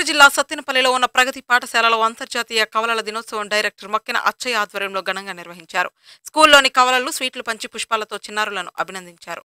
గుంటూరు జిల్లా సత్తెనపల్లిలో ఉన్న ప్రగతి పాఠశాలలో అంతర్జాతీయ కవలల దినోత్సవం డైరెక్టర్ మక్కిన అచ్చయ్య ఆధ్వర్యంలో ఘనంగా నిర్వహించారు. స్కూల్లోని కవలలు స్వీట్లు పంచి పుష్పాలతో చిన్నారులను అభినందించారు.